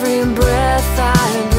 every breath I breathe.